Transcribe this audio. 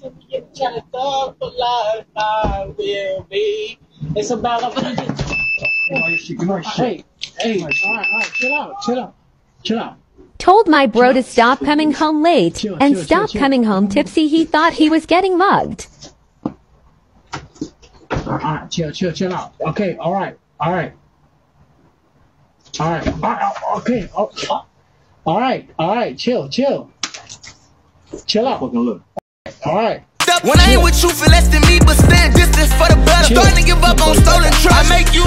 Trying to talk for life, I will be. It's about a Hey, hey, all right, all right, chill out, chill out, chill out. Told my bro to stop coming home late and stop coming home tipsy. He thought he was getting mugged. All right, chill, chill, chill out. Okay, all right, all right. All right, all right, okay, oh, oh. all right, all right, chill, chill. Chill out. All right. When I ain't with you for less than me, but stand distance for the better. Starting to give up on stolen trust. I make you